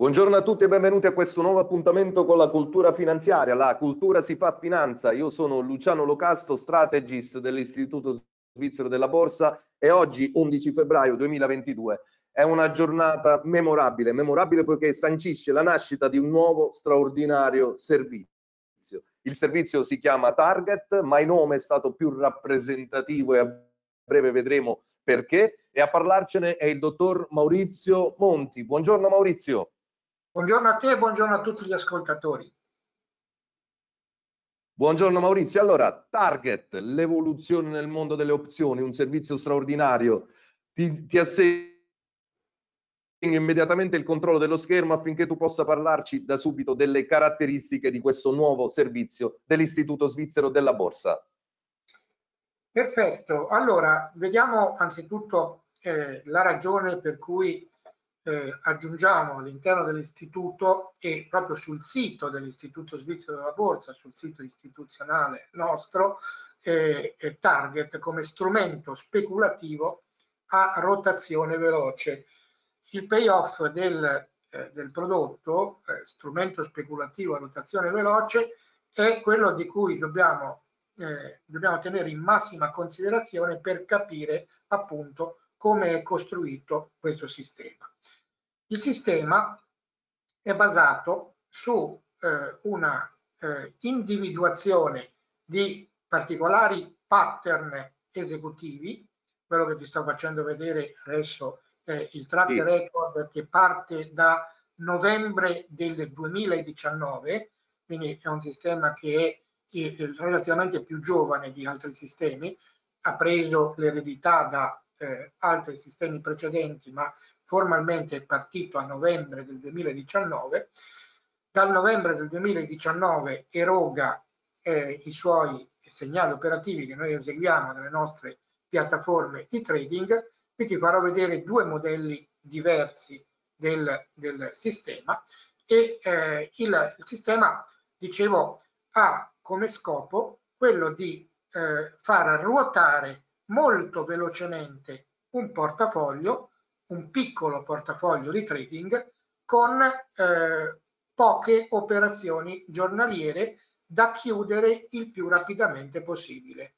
Buongiorno a tutti e benvenuti a questo nuovo appuntamento con la cultura finanziaria. La cultura si fa finanza. Io sono Luciano Locasto, strategist dell'Istituto Svizzero della Borsa e oggi, 11 febbraio 2022, è una giornata memorabile, memorabile poiché sancisce la nascita di un nuovo straordinario servizio. Il servizio si chiama Target, ma il nome è stato più rappresentativo e a breve vedremo perché. E a parlarcene è il dottor Maurizio Monti. Buongiorno Maurizio. Buongiorno a te e buongiorno a tutti gli ascoltatori. Buongiorno Maurizio. Allora, Target, l'evoluzione nel mondo delle opzioni, un servizio straordinario. Ti, ti assegno immediatamente il controllo dello schermo affinché tu possa parlarci da subito delle caratteristiche di questo nuovo servizio dell'Istituto Svizzero della Borsa. Perfetto. Allora, vediamo anzitutto eh, la ragione per cui eh, aggiungiamo all'interno dell'istituto e proprio sul sito dell'Istituto Svizzero della Borsa, sul sito istituzionale nostro, eh, Target come strumento speculativo a rotazione veloce. Il payoff del, eh, del prodotto, eh, strumento speculativo a rotazione veloce, è quello di cui dobbiamo, eh, dobbiamo tenere in massima considerazione per capire appunto come è costruito questo sistema. Il sistema è basato su eh, una eh, individuazione di particolari pattern esecutivi, quello che ti sto facendo vedere adesso è il track sì. record che parte da novembre del 2019, quindi è un sistema che è, è relativamente più giovane di altri sistemi, ha preso l'eredità da eh, altri sistemi precedenti, ma formalmente è partito a novembre del 2019, dal novembre del 2019 eroga eh, i suoi segnali operativi che noi eseguiamo nelle nostre piattaforme di trading. E ti farò vedere due modelli diversi del, del sistema. E eh, il, il, sistema, dicevo, ha come scopo quello di eh, far ruotare molto velocemente un portafoglio un piccolo portafoglio di trading con eh, poche operazioni giornaliere da chiudere il più rapidamente possibile.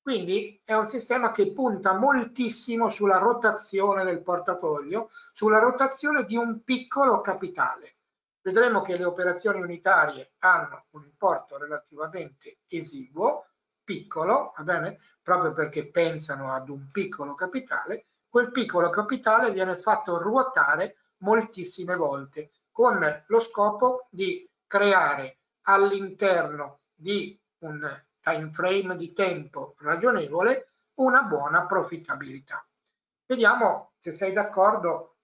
Quindi è un sistema che punta moltissimo sulla rotazione del portafoglio, sulla rotazione di un piccolo capitale. Vedremo che le operazioni unitarie hanno un importo relativamente esiguo, piccolo, va bene? Proprio perché pensano ad un piccolo capitale, quel piccolo capitale viene fatto ruotare moltissime volte con lo scopo di creare all'interno di un time frame di tempo ragionevole una buona profittabilità. Vediamo se sei d'accordo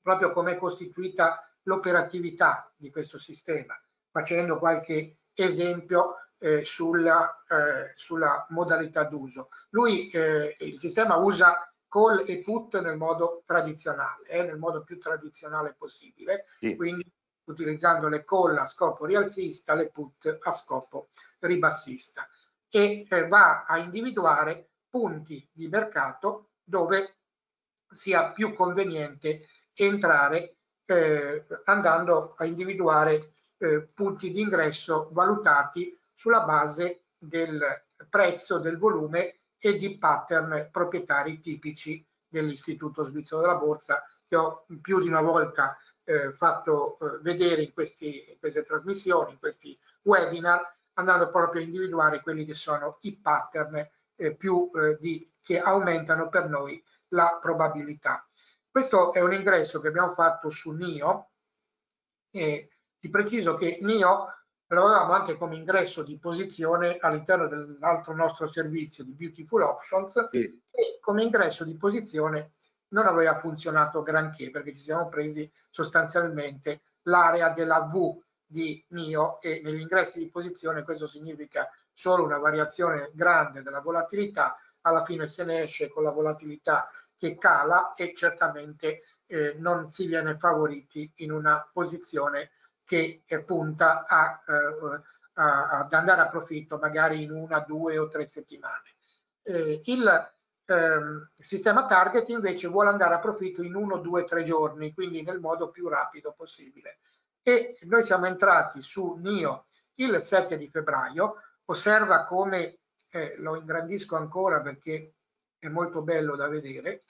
proprio come è costituita l'operatività di questo sistema, facendo qualche esempio eh, sulla, eh, sulla, modalità d'uso. Lui, eh, il sistema usa call e put nel modo tradizionale, eh, nel modo più tradizionale possibile, sì. quindi utilizzando le call a scopo rialzista, le put a scopo ribassista e eh, va a individuare punti di mercato dove sia più conveniente entrare eh, andando a individuare eh, punti di ingresso valutati sulla base del prezzo, del volume e di pattern proprietari tipici dell'Istituto Svizzero della Borsa che ho più di una volta eh, fatto eh, vedere in, questi, in, queste trasmissioni, in questi webinar, andando proprio a individuare quelli che sono i pattern eh, più eh, di, che aumentano per noi la probabilità. Questo è un ingresso che abbiamo fatto su NIO e ti preciso che NIO lo avevamo anche come ingresso di posizione all'interno dell'altro nostro servizio di Beautiful Options sì. e come ingresso di posizione non aveva funzionato granché perché ci siamo presi sostanzialmente l'area della V di NIO e negli ingressi di posizione questo significa solo una variazione grande della volatilità, alla fine se ne esce con la volatilità che cala e certamente eh, non si viene favoriti in una posizione che punta a, eh, a, ad andare a profitto magari in una, due o tre settimane. Eh, il, ehm, sistema target invece vuole andare a profitto in uno, due, tre giorni, quindi nel modo più rapido possibile. E noi siamo entrati su NIO il 7 di febbraio, osserva come, eh, lo ingrandisco ancora perché è molto bello da vedere,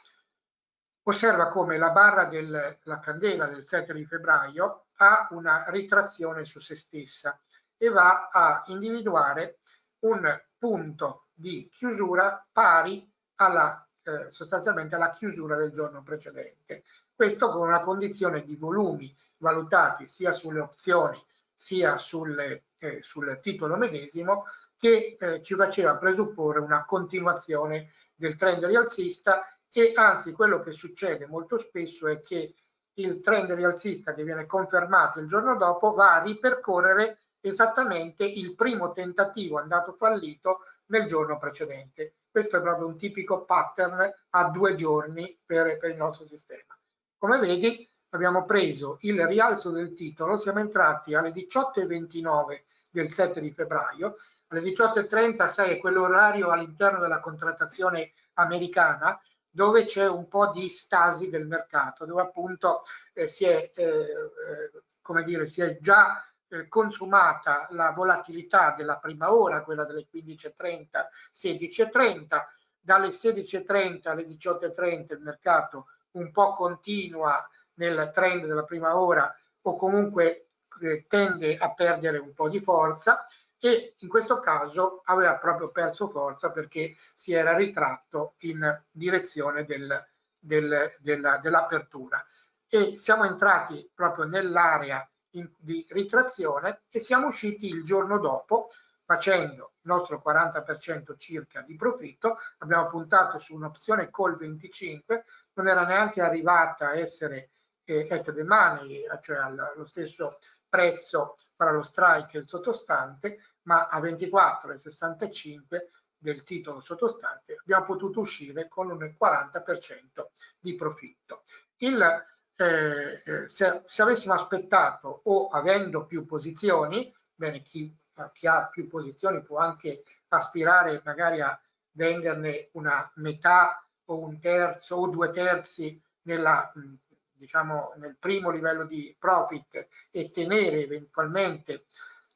osserva come la barra della candela del 7 di febbraio ha una ritrazione su se stessa e va a individuare un punto di chiusura pari alla, eh, sostanzialmente alla chiusura del giorno precedente. Questo con una condizione di volumi valutati sia sulle opzioni sia sulle, eh, sul titolo medesimo che eh, ci faceva presupporre una continuazione del trend rialzista e anzi quello che succede molto spesso è che il trend rialzista che viene confermato il giorno dopo va a ripercorrere esattamente il primo tentativo andato fallito nel giorno precedente. Questo è proprio un tipico pattern a due giorni per, per il nostro sistema. Come vedi abbiamo preso il rialzo del titolo, siamo entrati alle 18.29 del 7 di febbraio, alle 18.30 sai è quell'orario all'interno della contrattazione americana dove c'è un po' di stasi del mercato, dove appunto eh, si, è, eh, eh come dire, si è già eh, consumata la volatilità della prima ora, quella delle 15.30, 16.30, dalle 16.30 alle 18.30 il mercato un po' continua nel trend della prima ora o comunque tende a perdere un po' di forza e in questo caso aveva proprio perso forza perché si era ritratto in direzione del, del, della, dell'apertura. E siamo entrati proprio nell'area di ritrazione e siamo usciti il giorno dopo facendo il nostro 40% circa di profitto, abbiamo puntato su un'opzione call 25, non era neanche arrivata a essere eh, at the money, cioè allo stesso prezzo fra lo strike e il sottostante, ma a 24,65 del titolo sottostante abbiamo potuto uscire con un 40% di profitto. Il, eh, eh, se, se, avessimo aspettato o avendo più posizioni, bene, chi, chi ha più posizioni può anche aspirare magari a venderne una metà o un terzo o due terzi nella diciamo nel primo livello di profit e tenere eventualmente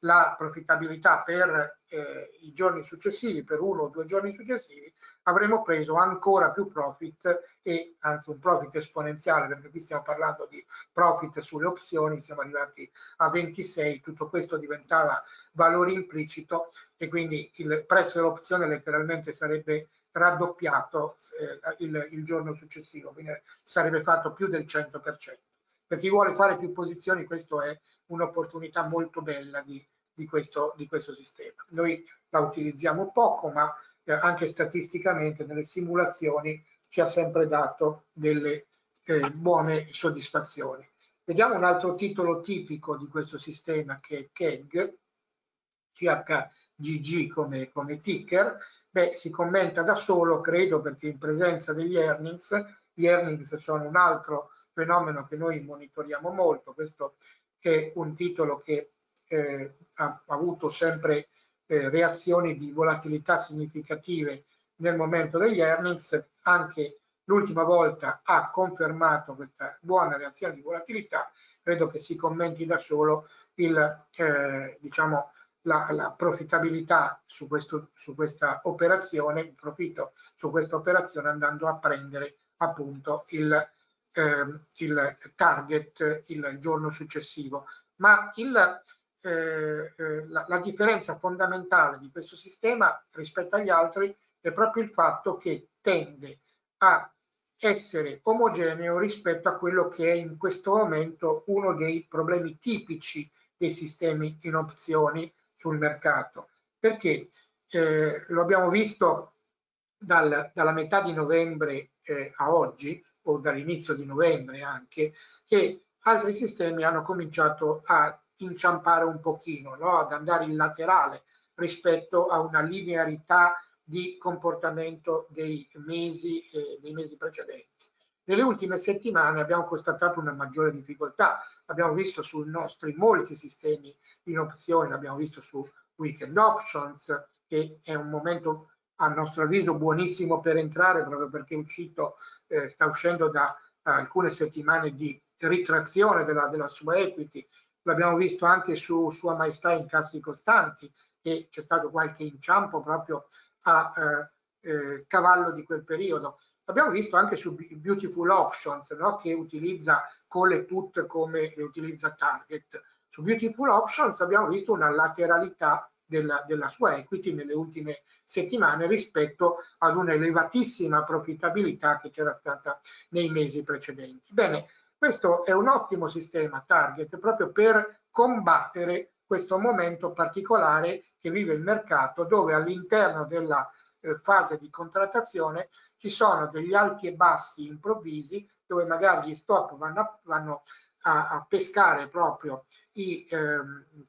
la profittabilità per eh, i giorni successivi, per uno o due giorni successivi, avremo preso ancora più profit e anzi un profit esponenziale, perché qui stiamo parlando di profit sulle opzioni, siamo arrivati a 26, tutto questo diventava valore implicito e quindi il prezzo dell'opzione letteralmente sarebbe raddoppiato eh, il, il, giorno successivo, quindi sarebbe fatto più del 100%. Per chi vuole fare più posizioni, questa è un'opportunità molto bella di, di, questo, di questo sistema. Noi la utilizziamo poco, ma eh, anche statisticamente nelle simulazioni ci ha sempre dato delle eh, buone soddisfazioni. Vediamo un altro titolo tipico di questo sistema che è KEG, CHGG come, come ticker, beh, si commenta da solo, credo, perché in presenza degli earnings, gli earnings sono un altro fenomeno che noi monitoriamo molto, questo è un titolo che eh, ha, avuto sempre eh, reazioni di volatilità significative nel momento degli earnings, anche l'ultima volta ha confermato questa buona reazione di volatilità, credo che si commenti da solo il, eh, diciamo, la, la profittabilità su, questo, su questa operazione, il profitto su questa operazione andando a prendere appunto il, eh, il target il giorno successivo. Ma il, eh, eh, la, la differenza fondamentale di questo sistema rispetto agli altri è proprio il fatto che tende a essere omogeneo rispetto a quello che è in questo momento uno dei problemi tipici dei sistemi in opzioni sul mercato, perché eh, lo abbiamo visto dal, dalla metà di novembre eh, a oggi, o dall'inizio di novembre anche, che altri sistemi hanno cominciato a inciampare un pochino, no? ad andare in laterale rispetto a una linearità di comportamento dei mesi, eh, dei mesi precedenti. Nelle ultime settimane abbiamo constatato una maggiore difficoltà, l'abbiamo visto sui nostri molti sistemi in opzione, l'abbiamo visto su Weekend Options, che è un momento a nostro avviso buonissimo per entrare proprio perché è uscito, eh, sta uscendo da alcune settimane di ritrazione della, della sua equity, l'abbiamo visto anche su Sua Maestà in cassi costanti e c'è stato qualche inciampo proprio a eh, eh, cavallo di quel periodo. L'abbiamo visto anche su Beautiful Options no? che utilizza call e put come utilizza Target. Su Beautiful Options abbiamo visto una lateralità della, della, sua equity nelle ultime settimane rispetto ad una elevatissima profittabilità che c'era stata nei mesi precedenti. Bene, questo è un ottimo sistema target proprio per combattere questo momento particolare che vive il mercato dove all'interno della eh, fase di contrattazione ci sono degli alti e bassi improvvisi dove magari gli stop vanno a, vanno a, a pescare proprio i eh,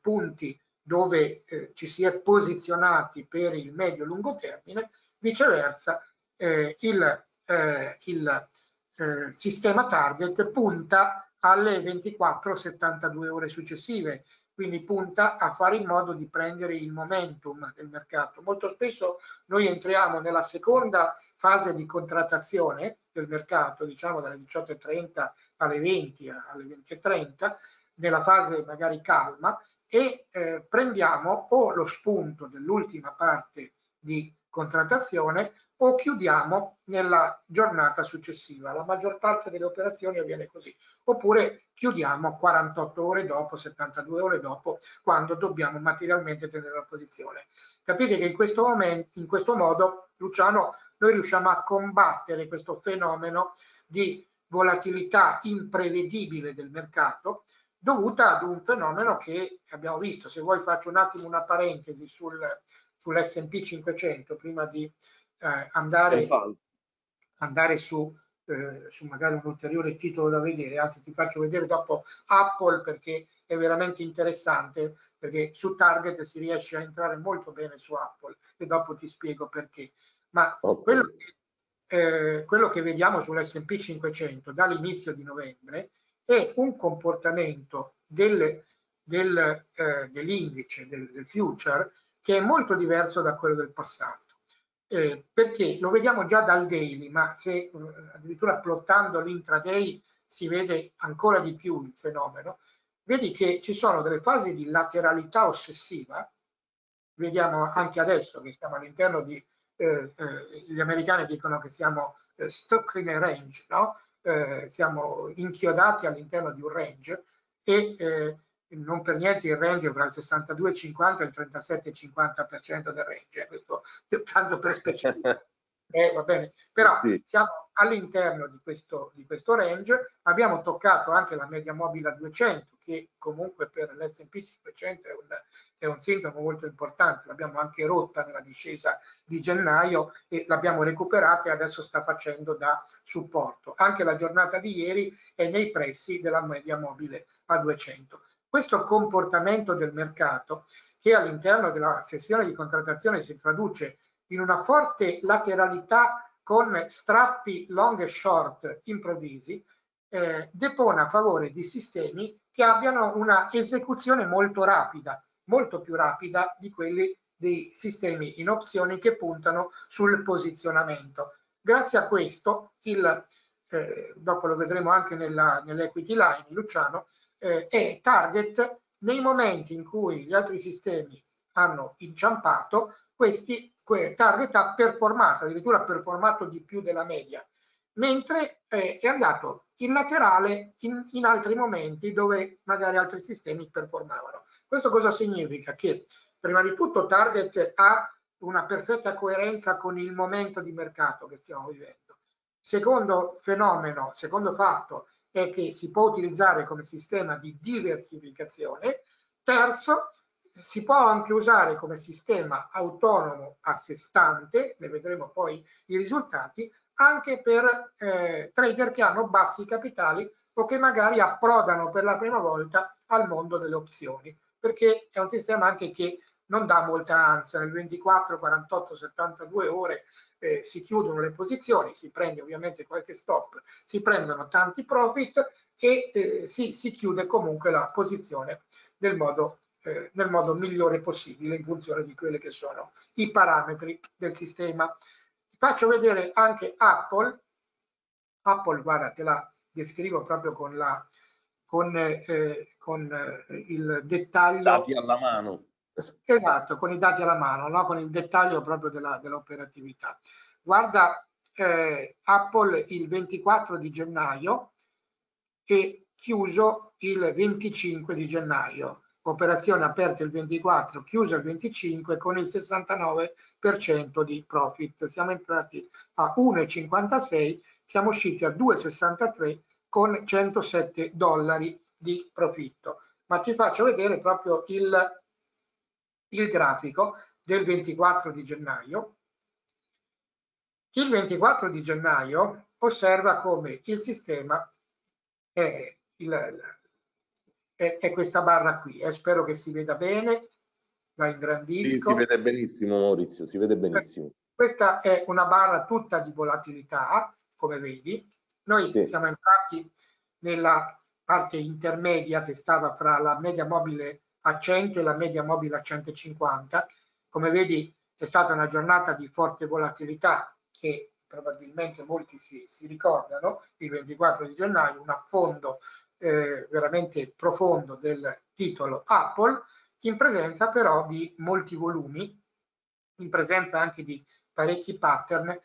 punti dove eh, ci si è posizionati per il medio-lungo termine, viceversa eh, il, eh, il eh, sistema target punta alle 24-72 ore successive, quindi punta a fare in modo di prendere il momentum del mercato. Molto spesso noi entriamo nella seconda fase di contrattazione del mercato, diciamo dalle 18.30 alle 20, alle 20.30, nella fase magari calma, e eh, prendiamo o lo spunto dell'ultima parte di contrattazione o chiudiamo nella giornata successiva. La maggior parte delle operazioni avviene così. Oppure chiudiamo 48 ore dopo, 72 ore dopo, quando dobbiamo materialmente tenere la posizione. Capite che in questo, momento, in questo modo, Luciano, noi riusciamo a combattere questo fenomeno di volatilità imprevedibile del mercato dovuta ad un fenomeno che abbiamo visto. Se vuoi faccio un attimo una parentesi sul, sull'S&P 500 prima di eh, andare, andare su, eh, su magari un ulteriore titolo da vedere, anzi ti faccio vedere dopo Apple perché è veramente interessante, perché su Target si riesce a entrare molto bene su Apple e dopo ti spiego perché. Ma okay. quello, che, eh, quello che vediamo sull'S&P 500 dall'inizio di novembre è un comportamento del, del, eh, dell'indice, del, del future, che è molto diverso da quello del passato. Eh, perché lo vediamo già dal daily, ma se eh, addirittura plottando l'intraday si vede ancora di più il fenomeno, vedi che ci sono delle fasi di lateralità ossessiva, vediamo anche adesso che stiamo all'interno di, eh, eh gli americani dicono che siamo eh, stuck in a range, no? Eh, siamo inchiodati all'interno di un range e non per niente il range tra il 62,50 e il 37,50% del range, questo tanto per specificare. Eh, va bene, però sì. siamo all'interno di questo, di questo range, abbiamo toccato anche la media mobile a 200 che comunque per l'S&P 500 è un, è un sintomo molto importante, l'abbiamo anche rotta nella discesa di gennaio e l'abbiamo recuperata e adesso sta facendo da supporto. Anche la giornata di ieri è nei pressi della media mobile a 200. Questo comportamento del mercato che all'interno della sessione di contrattazione si traduce in una forte lateralità con strappi long e short improvvisi, eh, depone a favore di sistemi che abbiano una esecuzione molto rapida, molto più rapida di quelli dei sistemi in opzioni che puntano sul posizionamento. Grazie a questo, il, eh, dopo lo vedremo anche nell'equity line, Luciano, eh, è target nei momenti in cui gli altri sistemi hanno inciampato, questi target ha performato, addirittura ha performato di più della media, mentre eh, è andato in laterale in, in, altri momenti dove magari altri sistemi performavano. Questo cosa significa? Che prima di tutto target ha una perfetta coerenza con il momento di mercato che stiamo vivendo. Secondo fenomeno, secondo fatto, è che si può utilizzare come sistema di diversificazione. Terzo, si può anche usare come sistema autonomo a sé stante, ne vedremo poi i risultati, anche per eh, trader che hanno bassi capitali o che magari approdano per la prima volta al mondo delle opzioni, perché è un sistema anche che non dà molta ansia, nel 24, 48, 72 ore eh, si chiudono le posizioni, si prende ovviamente qualche stop, si prendono tanti profit e eh, si, si chiude comunque la posizione del modo eh, nel modo migliore possibile in funzione di quelli che sono i parametri del sistema. Faccio vedere anche Apple. Apple, guarda, te la descrivo proprio con, la, con, eh, con eh, il dettaglio. Dati alla mano. Esatto, con i dati alla mano, no? con il dettaglio proprio dell'operatività. Guarda eh, Apple il 24 di gennaio e chiuso il 25 di gennaio. Operazione aperta il 24, chiusa il 25 con il 69% di profit. Siamo entrati a 1,56, siamo usciti a 2,63 con 107 dollari di profitto. Ma ti faccio vedere proprio il, il grafico del 24 di gennaio il 24 di gennaio osserva come il sistema è, il, è, è questa barra qui. Eh, spero che si veda bene, la ingrandisco. Sì, si vede benissimo Maurizio, si vede benissimo. Questa è una barra tutta di volatilità, come vedi. Noi sì. siamo entrati nella parte intermedia che stava fra la media mobile a 100 e la media mobile a 150. Come vedi è stata una giornata di forte volatilità che probabilmente molti si, si ricordano, il 24 di gennaio, un affondo eh, veramente profondo del titolo Apple, in presenza però di molti volumi, in presenza anche di parecchi pattern,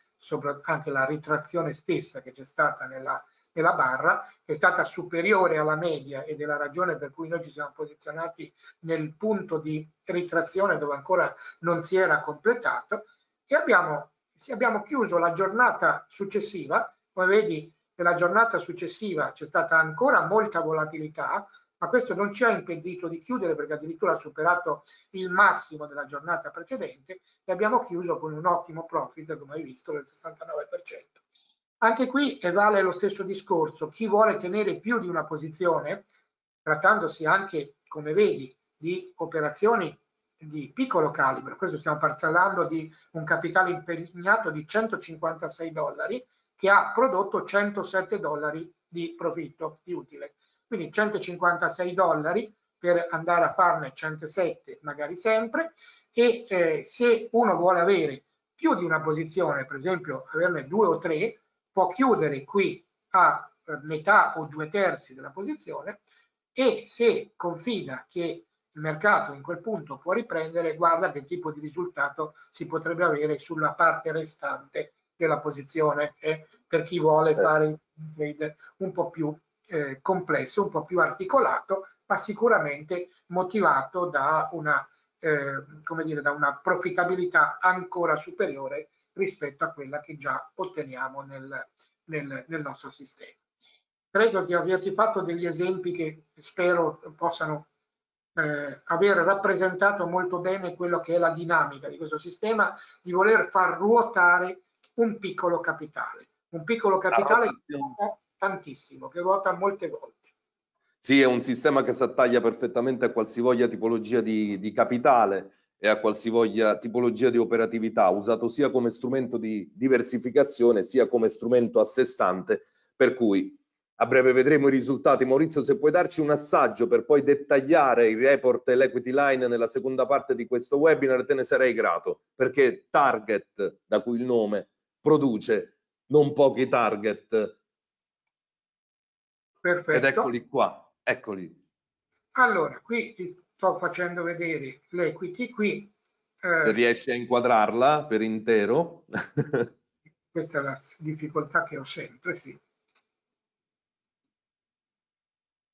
anche la ritrazione stessa che c'è stata nella, nella barra è stata superiore alla media ed è la ragione per cui noi ci siamo posizionati nel punto di ritrazione dove ancora non si era completato e abbiamo abbiamo chiuso la giornata successiva, come vedi nella giornata successiva c'è stata ancora molta volatilità, ma questo non ci ha impedito di chiudere perché addirittura ha superato il massimo della giornata precedente e abbiamo chiuso con un ottimo profit, come hai visto, del 69%. Anche qui vale lo stesso discorso, chi vuole tenere più di una posizione, trattandosi anche, come vedi, di operazioni di piccolo calibro, questo stiamo parlando di un capitale impegnato di 156 dollari che ha prodotto 107 dollari di profitto, di utile. Quindi 156 dollari per andare a farne 107 magari sempre e eh, se uno vuole avere più di una posizione, per esempio averne due o tre, può chiudere qui a eh, metà o due terzi della posizione e se confida che il mercato in quel punto può riprendere, guarda che tipo di risultato si potrebbe avere sulla parte restante della posizione eh, per chi vuole certo. fare un trade un po' più eh, complesso, un po' più articolato, ma sicuramente motivato da una, eh, come dire, da una profitabilità ancora superiore rispetto a quella che già otteniamo nel, nel, nel nostro sistema. Credo di averti fatto degli esempi che spero possano eh, aver rappresentato molto bene quello che è la dinamica di questo sistema di voler far ruotare un piccolo capitale, un piccolo capitale che ruota tantissimo, che ruota molte volte. Sì, è un sistema che si attaglia perfettamente a qualsivoglia tipologia di, di capitale e a qualsivoglia tipologia di operatività, usato sia come strumento di diversificazione sia come strumento a sé stante, per cui a breve vedremo i risultati. Maurizio, se puoi darci un assaggio per poi dettagliare il report e l'equity line nella seconda parte di questo webinar, te ne sarei grato, perché Target, da cui il nome, produce non pochi target. Perfetto. Ed eccoli qua, eccoli. Allora, qui sto facendo vedere l'equity qui. Eh, se riesci a inquadrarla per intero. questa è la difficoltà che ho sempre, sì.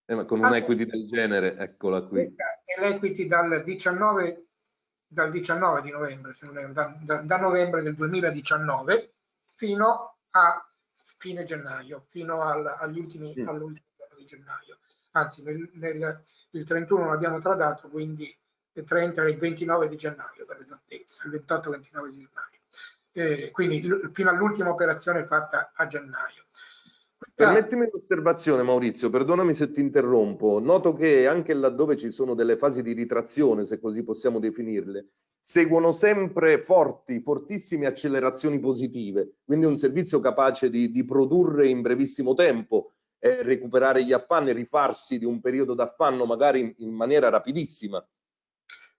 Eh, con un equity del genere, eccola qui. È l'equity dal 19, dal 19 di novembre, da, da, da, novembre del 2019 fino a fine gennaio, fino al, agli ultimi, mm. all'ultimo di gennaio. Anzi, nel, nel, il 31 l'abbiamo tradato, quindi il 30 e il 29 di gennaio per l'esattezza, il 28-29 di gennaio. Eh, quindi fino all'ultima operazione fatta a gennaio. Permettimi un'osservazione Maurizio, perdonami se ti interrompo. Noto che anche laddove ci sono delle fasi di ritrazione, se così possiamo definirle, seguono sempre forti, fortissime accelerazioni positive, quindi un servizio capace di, di produrre in brevissimo tempo, eh, recuperare gli affanni, rifarsi di un periodo d'affanno magari in, in maniera rapidissima.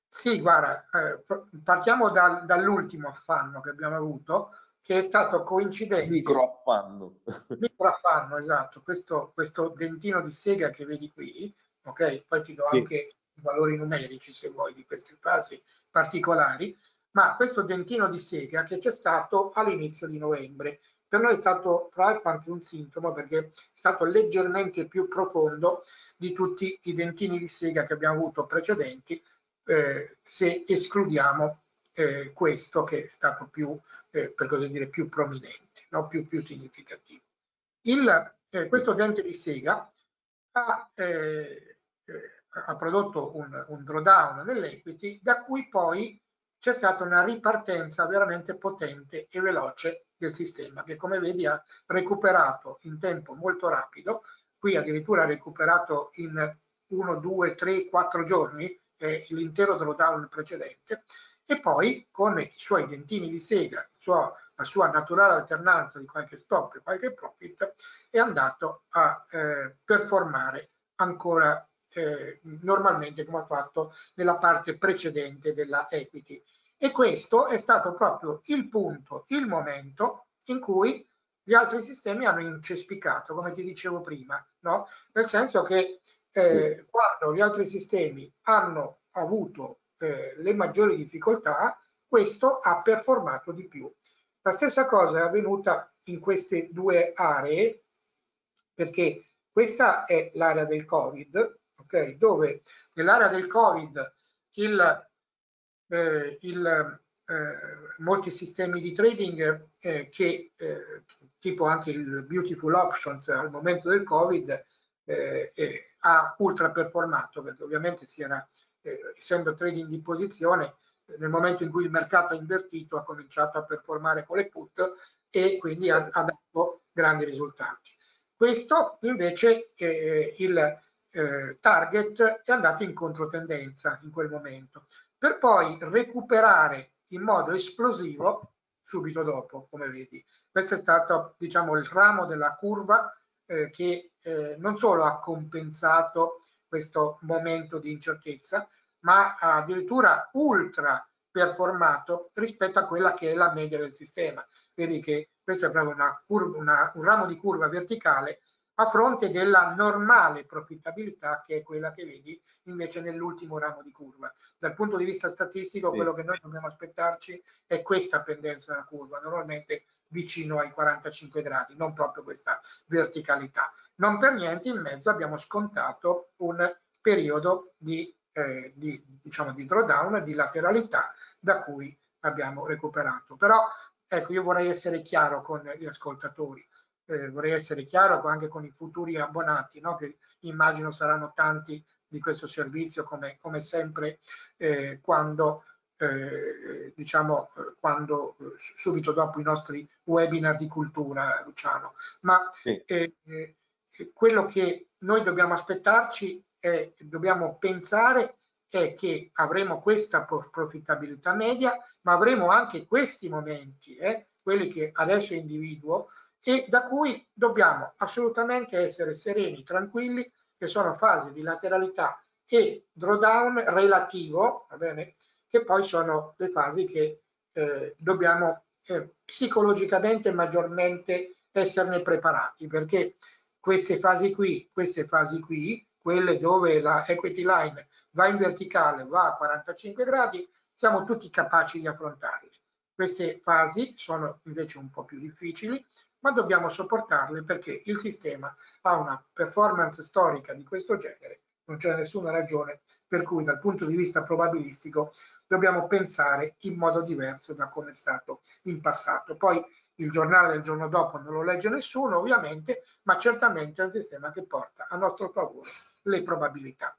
Sì, guarda, eh, partiamo dal, dall'ultimo affanno che abbiamo avuto, che è stato coincidente. Microaffanno. Microaffanno, esatto. Questo, questo dentino di sega che vedi qui, ok? Poi ti do sì. anche i valori numerici, se vuoi, di queste fasi particolari, ma questo dentino di sega che c'è stato all'inizio di novembre. Per noi è stato tra l'altro anche un sintomo perché è stato leggermente più profondo di tutti i dentini di sega che abbiamo avuto precedenti, eh, se escludiamo eh, questo che è stato più, eh, per così dire, più prominente, no? più, più significativo. Il, eh, questo dente di sega ha, eh, eh, ha prodotto un, un drawdown nell'equity da cui poi c'è stata una ripartenza veramente potente e veloce del sistema che come vedi ha recuperato in tempo molto rapido, qui addirittura ha recuperato in 1, 2, 3, 4 giorni eh, l'intero drawdown precedente e poi con i suoi dentini di sega, suo, la sua naturale alternanza di qualche stop e qualche profit, è andato a eh, performare ancora eh, normalmente come ha fatto nella parte precedente della equity. E questo è stato proprio il punto, il momento in cui gli altri sistemi hanno incespicato, come ti dicevo prima, no? nel senso che eh, quando gli altri sistemi hanno avuto eh, le maggiori difficoltà, questo ha performato di più. La stessa cosa è avvenuta in queste due aree, perché questa è l'area del Covid, okay, dove nell'area del Covid il, eh, il, eh, molti sistemi di trading eh, che eh, tipo anche il Beautiful Options al momento del Covid eh, ha ultra performato perché ovviamente si era eh, essendo trading di posizione, nel momento in cui il mercato ha invertito ha cominciato a performare con le put e quindi ha, ha dato grandi risultati. Questo invece eh, il eh, target è andato in controtendenza in quel momento, per poi recuperare in modo esplosivo subito dopo, come vedi. Questo è stato diciamo, il ramo della curva eh, che eh, non solo ha compensato questo momento di incertezza, ma addirittura ultra performato rispetto a quella che è la media del sistema. Vedi che questo è proprio una curva, una, un ramo di curva verticale a fronte della normale profittabilità che è quella che vedi invece nell'ultimo ramo di curva. Dal punto di vista statistico sì. quello che noi dobbiamo aspettarci è questa pendenza della curva, normalmente vicino ai 45 gradi, non proprio questa verticalità. Non per niente in mezzo abbiamo scontato un periodo di, eh, di, diciamo, di drawdown, di lateralità da cui abbiamo recuperato. Però ecco, io vorrei essere chiaro con gli ascoltatori eh, vorrei essere chiaro anche con i futuri abbonati, no? che immagino saranno tanti di questo servizio come, come sempre eh, quando eh, diciamo quando subito dopo i nostri webinar di cultura Luciano ma sì. Eh, eh, quello che noi dobbiamo aspettarci è dobbiamo pensare è che avremo questa profittabilità media ma avremo anche questi momenti eh, quelli che adesso individuo e da cui dobbiamo assolutamente essere sereni, tranquilli, che sono fasi di lateralità e drawdown relativo, va bene? che poi sono le fasi che eh, dobbiamo eh, psicologicamente maggiormente esserne preparati, perché queste fasi qui, queste fasi qui, quelle dove la equity line va in verticale, va a 45 gradi, siamo tutti capaci di affrontarle. Queste fasi sono invece un po' più difficili, ma dobbiamo sopportarle perché il sistema ha una performance storica di questo genere, non c'è nessuna ragione per cui dal punto di vista probabilistico dobbiamo pensare in modo diverso da come è stato in passato. Poi il giornale del giorno dopo non lo legge nessuno ovviamente, ma certamente è un sistema che porta a nostro favore le probabilità.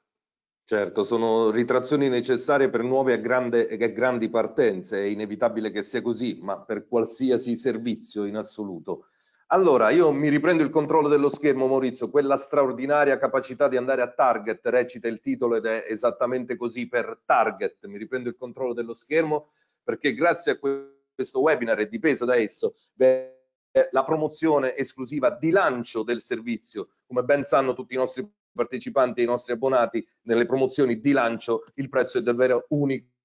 Certo, sono ritrazioni necessarie per nuove e, grande, e grandi partenze, è inevitabile che sia così, ma per qualsiasi servizio in assoluto. Allora, io mi riprendo il controllo dello schermo, Maurizio, quella straordinaria capacità di andare a target, recita il titolo ed è esattamente così per target. Mi riprendo il controllo dello schermo perché grazie a questo webinar è dipeso da esso la promozione esclusiva di lancio del servizio. Come ben sanno tutti i nostri partecipanti e ai nostri abbonati nelle promozioni di lancio il prezzo è davvero unico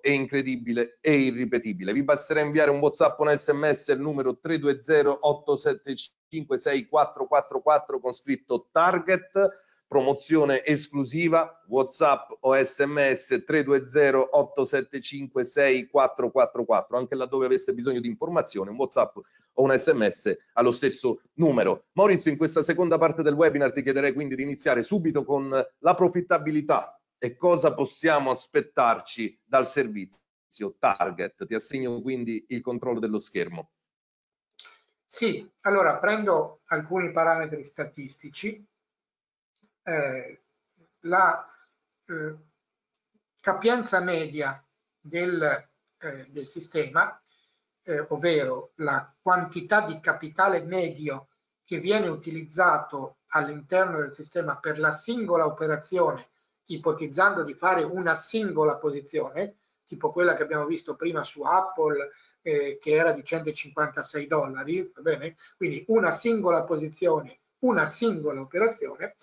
è incredibile e irripetibile. Vi basterà inviare un WhatsApp o un SMS al numero 320 875 6444 con scritto target promozione esclusiva WhatsApp o SMS 320 875 6444 anche laddove aveste bisogno di informazione un WhatsApp o un SMS allo stesso numero. Maurizio in questa seconda parte del webinar ti chiederei quindi di iniziare subito con la profittabilità e cosa possiamo aspettarci dal servizio target. Ti assegno quindi il controllo dello schermo. Sì, allora prendo alcuni parametri statistici. Eh, la eh, capienza media del, eh, del sistema, eh, ovvero la quantità di capitale medio che viene utilizzato all'interno del sistema per la singola operazione ipotizzando di fare una singola posizione, tipo quella che abbiamo visto prima su Apple, eh, che era di 156 dollari, va bene? Quindi una singola posizione, una singola operazione,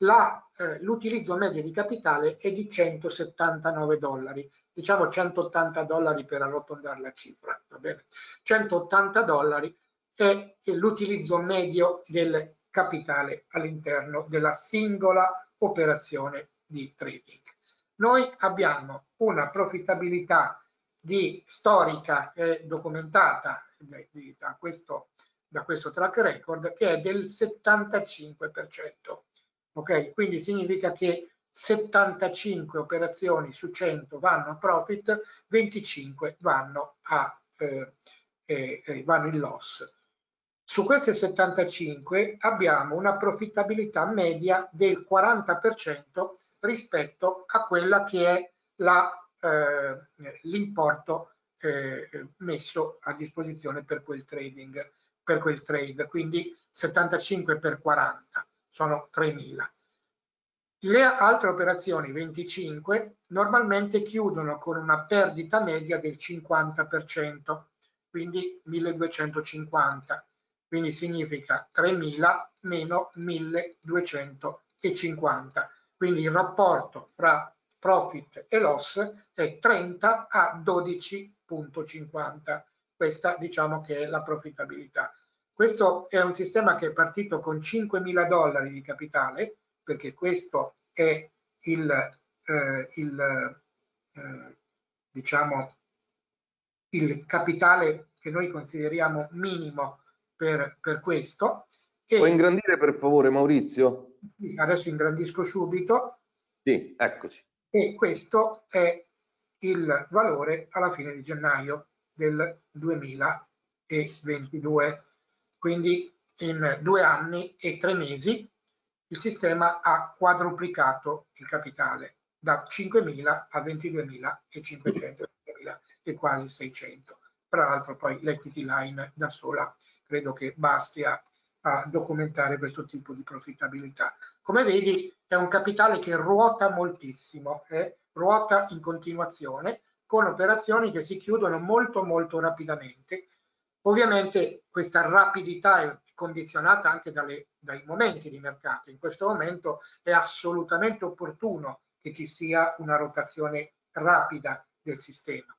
eh, l'utilizzo medio di capitale è di 179 dollari, diciamo 180 dollari per arrotondare la cifra, va bene? 180 dollari è l'utilizzo medio del capitale all'interno della singola operazione di trading. Noi abbiamo una profittabilità di storica e documentata da questo, da questo track record che è del 75%. Ok, quindi significa che 75 operazioni su 100 vanno a profit, 25 vanno, a, eh, eh, eh, vanno in loss. Su queste 75 abbiamo una profittabilità media del 40% rispetto a quella che è eh, l'importo eh, messo a disposizione per quel trading, per quel trade, quindi 75 per 40 sono 3.000. Le altre operazioni 25 normalmente chiudono con una perdita media del 50%, quindi 1250, quindi significa 3000 meno 1250 quindi il rapporto fra profit e loss è 30 a 12.50. Questa diciamo che è la profittabilità. Questo è un sistema che è partito con 5.000 dollari di capitale, perché questo è il, eh, il eh, diciamo, il capitale che noi consideriamo minimo per, per questo. E, Puoi ingrandire per favore Maurizio? Adesso ingrandisco subito. Sì, eccoci. E questo è il valore alla fine di gennaio del 2022. Quindi in due anni e tre mesi il sistema ha quadruplicato il capitale da 5.000 a 22.500 e quasi 600. Tra l'altro poi l'equity line da sola credo che basti a a documentare questo tipo di profittabilità. Come vedi è un capitale che ruota moltissimo, eh? ruota in continuazione con operazioni che si chiudono molto molto rapidamente. Ovviamente questa rapidità è condizionata anche dalle, dai momenti di mercato. In questo momento è assolutamente opportuno che ci sia una rotazione rapida del sistema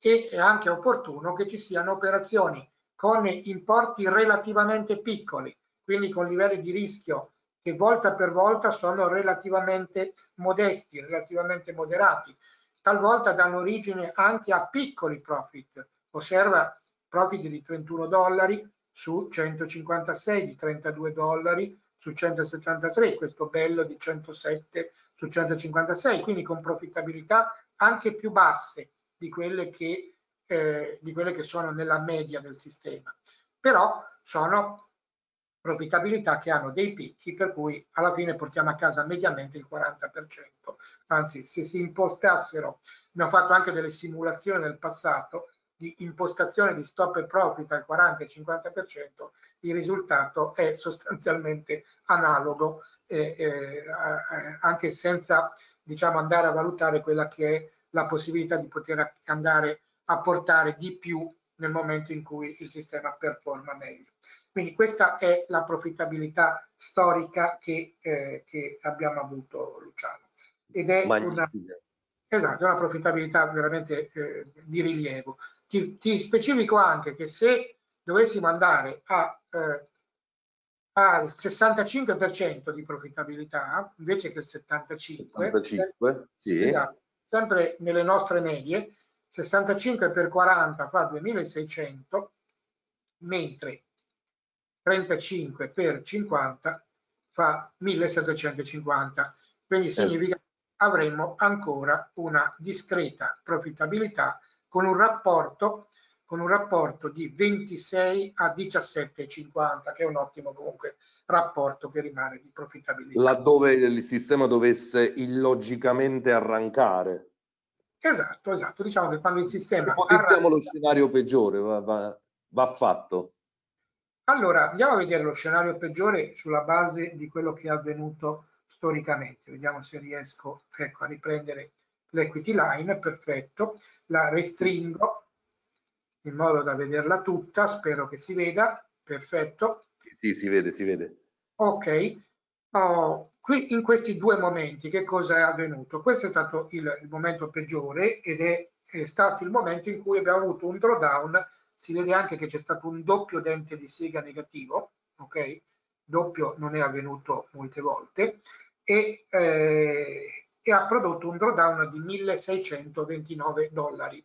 e è anche opportuno che ci siano operazioni con importi relativamente piccoli, quindi con livelli di rischio che volta per volta sono relativamente modesti, relativamente moderati. Talvolta danno origine anche a piccoli profit. Osserva profit di 31 dollari su 156, di 32 dollari su 173, questo bello di 107 su 156, quindi con profittabilità anche più basse di quelle che eh, di quelle che sono nella media del sistema, però sono profittabilità che hanno dei picchi per cui alla fine portiamo a casa mediamente il 40%, anzi se si impostassero, abbiamo fatto anche delle simulazioni nel passato di impostazione di stop e profit al 40 50%, il risultato è sostanzialmente analogo eh, eh, anche senza diciamo andare a valutare quella che è la possibilità di poter andare apportare di più nel momento in cui il sistema performa meglio. Quindi questa è la profittabilità storica che, eh, che abbiamo avuto, Luciano. Ed è una, esatto, una profittabilità veramente eh, di rilievo. Ti, ti, specifico anche che se dovessimo andare a, eh, al 65% di profittabilità invece che il 75%, 75 sì. esatto, sempre nelle nostre medie, 65 per 40 fa 2600, mentre 35 per 50 fa 1750. Quindi significa che avremo ancora una discreta profittabilità con un rapporto con un rapporto di 26 a 17,50 che è un ottimo comunque rapporto che rimane di profittabilità. Laddove il sistema dovesse illogicamente arrancare. Esatto, esatto. Diciamo che quando il sistema... Ipotizziamo lo scenario peggiore, va, va, va fatto. Allora, andiamo a vedere lo scenario peggiore sulla base di quello che è avvenuto storicamente. Vediamo se riesco ecco, a riprendere l'equity line, perfetto. La restringo in modo da vederla tutta, spero che si veda, perfetto. Sì, si vede, si vede. Ok, oh, qui in questi due momenti che cosa è avvenuto? Questo è stato il, il momento peggiore ed è, è, stato il momento in cui abbiamo avuto un drawdown, si vede anche che c'è stato un doppio dente di sega negativo, ok? Doppio non è avvenuto molte volte e, eh, e ha prodotto un drawdown di 1629 dollari.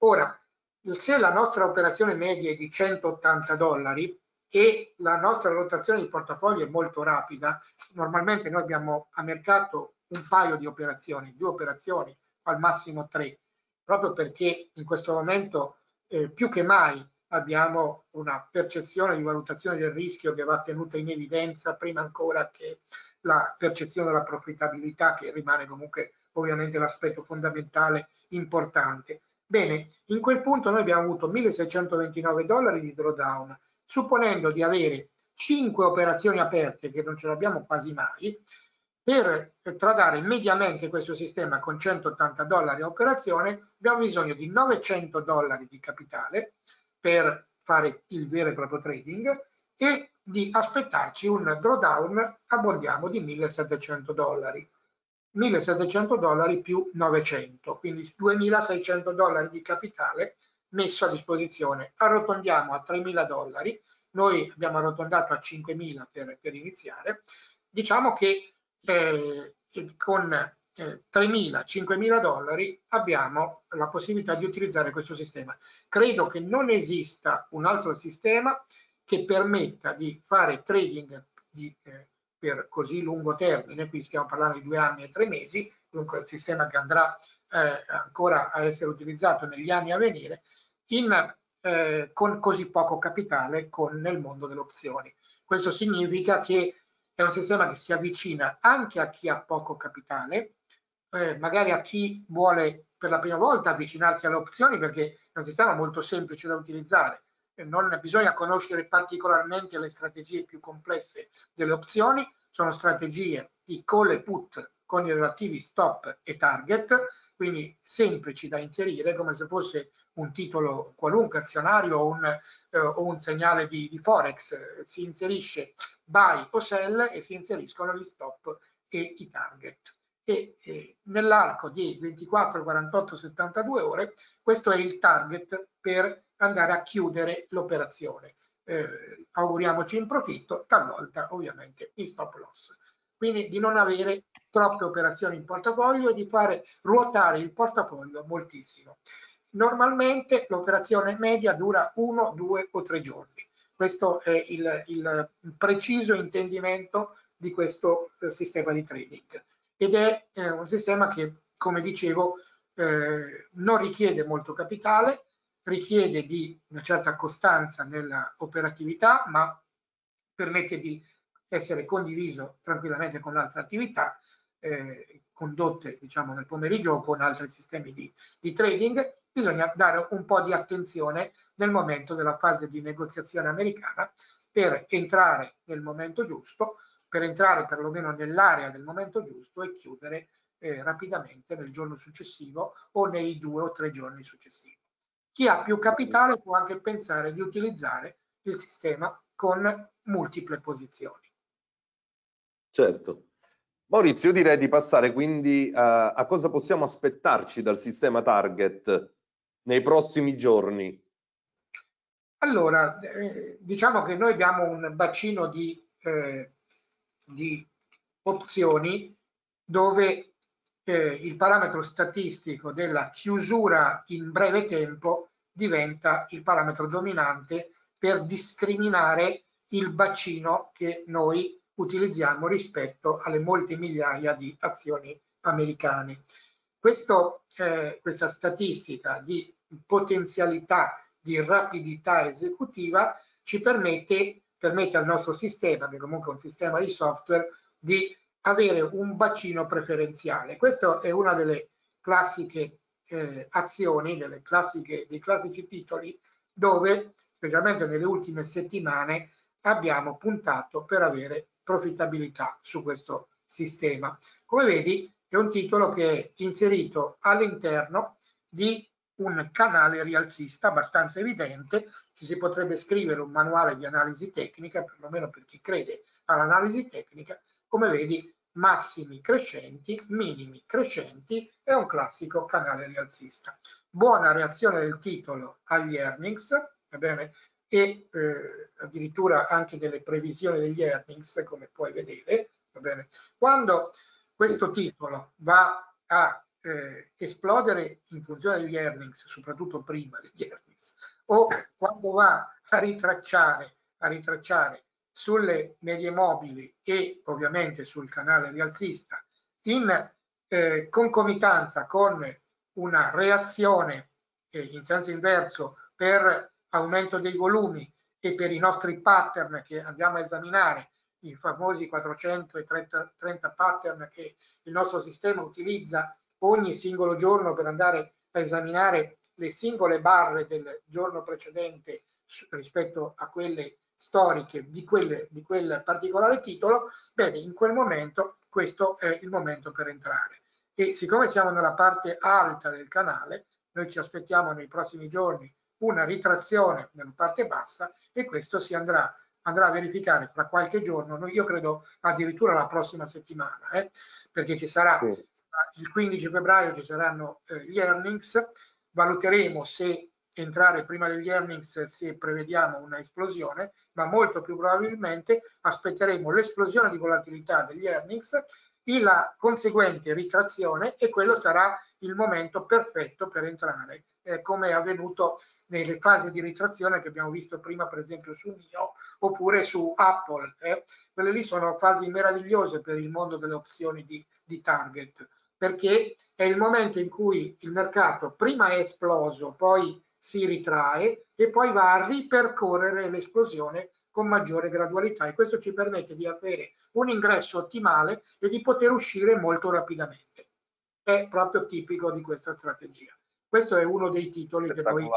Ora, se la nostra operazione media è di 180 dollari e la nostra rotazione di portafoglio è molto rapida, normalmente noi abbiamo a mercato un paio di operazioni, due operazioni, al massimo tre, proprio perché in questo momento eh, più che mai abbiamo una percezione di valutazione del rischio che va tenuta in evidenza prima ancora che la percezione della profittabilità che rimane comunque ovviamente l'aspetto fondamentale importante. Bene, in quel punto noi abbiamo avuto 1629 dollari di drawdown, supponendo di avere 5 operazioni aperte, che non ce l'abbiamo quasi mai, per tradare mediamente questo sistema con 180 dollari a operazione abbiamo bisogno di 900 dollari di capitale per fare il vero e proprio trading e di aspettarci un drawdown abbondiamo di 1700 dollari. 1700 dollari più 900, quindi 2600 dollari di capitale messo a disposizione. Arrotondiamo a 3000 dollari, noi abbiamo arrotondato a 5000 per, per iniziare, diciamo che eh, con eh, 3.000, 5.000 dollari abbiamo la possibilità di utilizzare questo sistema. Credo che non esista un altro sistema che permetta di fare trading di eh, per così lungo termine, qui stiamo parlando di due anni e tre mesi, dunque il sistema che andrà eh, ancora a essere utilizzato negli anni a venire, in, eh, con così poco capitale con, nel mondo delle opzioni. Questo significa che è un sistema che si avvicina anche a chi ha poco capitale, eh, magari a chi vuole per la prima volta avvicinarsi alle opzioni perché è un sistema molto semplice da utilizzare non bisogna conoscere particolarmente le strategie più complesse delle opzioni, sono strategie di call e put con i relativi stop e target, quindi semplici da inserire come se fosse un titolo qualunque azionario o un, eh, o un segnale di, di, Forex. Si inserisce buy o sell e si inseriscono gli stop e i target. E eh, nell'arco di 24, 48, 72 ore questo è il target per andare a chiudere l'operazione. Eh, auguriamoci in profitto, talvolta ovviamente in stop loss. Quindi di non avere troppe operazioni in portafoglio e di fare ruotare il portafoglio moltissimo. Normalmente l'operazione media dura uno, due o tre giorni. Questo è il, il preciso intendimento di questo eh, sistema di trading ed è eh, un sistema che, come dicevo, eh, non richiede molto capitale, richiede di una certa costanza nella operatività, ma permette di essere condiviso tranquillamente con altre attività eh, condotte diciamo nel pomeriggio o con altri sistemi di, di trading, bisogna dare un po' di attenzione nel momento della fase di negoziazione americana per entrare nel momento giusto, per entrare perlomeno nell'area del momento giusto e chiudere eh, rapidamente nel giorno successivo o nei due o tre giorni successivi. Chi ha più capitale può anche pensare di utilizzare il sistema con multiple posizioni. Certo. Maurizio, io direi di passare quindi a, a cosa possiamo aspettarci dal sistema target nei prossimi giorni. Allora, eh, diciamo che noi abbiamo un bacino di, eh, di opzioni dove eh, il parametro statistico della chiusura in breve tempo diventa il parametro dominante per discriminare il bacino che noi utilizziamo rispetto alle molte migliaia di azioni americane. Questo, eh, questa statistica di potenzialità di rapidità esecutiva ci permette, permette al nostro sistema, che comunque è un sistema di software, di avere un bacino preferenziale. Questa è una delle classiche eh, azioni, delle classiche, dei classici titoli dove, specialmente nelle ultime settimane, abbiamo puntato per avere profittabilità su questo sistema. Come vedi è un titolo che è inserito all'interno di un canale rialzista abbastanza evidente, ci si potrebbe scrivere un manuale di analisi tecnica, perlomeno per chi crede all'analisi tecnica, come vedi massimi crescenti, minimi crescenti è un classico canale rialzista. Buona reazione del titolo agli earnings, bene? E eh, addirittura anche delle previsioni degli earnings, come puoi vedere. Quando questo titolo va a eh, esplodere in funzione degli earnings, soprattutto prima degli earnings, o quando va a ritracciare, a ritracciare sulle medie mobili e ovviamente sul canale rialzista in eh, concomitanza con una reazione eh, in senso inverso per aumento dei volumi e per i nostri pattern che andiamo a esaminare, i famosi 430 pattern che il nostro sistema utilizza ogni singolo giorno per andare a esaminare le singole barre del giorno precedente rispetto a quelle storiche di, quelle, di quel particolare titolo, bene, in quel momento questo è il momento per entrare. E siccome siamo nella parte alta del canale, noi ci aspettiamo nei prossimi giorni una ritrazione nella parte bassa e questo si andrà, andrà a verificare fra qualche giorno, io credo addirittura la prossima settimana, eh, perché ci sarà sì. il 15 febbraio ci saranno eh, gli earnings, valuteremo se entrare prima degli earnings se prevediamo una esplosione, ma molto più probabilmente aspetteremo l'esplosione di volatilità degli earnings e la conseguente ritrazione e quello sarà il momento perfetto per entrare, eh, come è avvenuto nelle fasi di ritrazione che abbiamo visto prima per esempio su NIO oppure su Apple. Eh. Quelle lì sono fasi meravigliose per il mondo delle opzioni di, di target perché è il momento in cui il mercato prima è esploso, poi si ritrae e poi va a ripercorrere l'esplosione con maggiore gradualità e questo ci permette di avere un ingresso ottimale e di poter uscire molto rapidamente. È proprio tipico di questa strategia. Questo è uno dei titoli che noi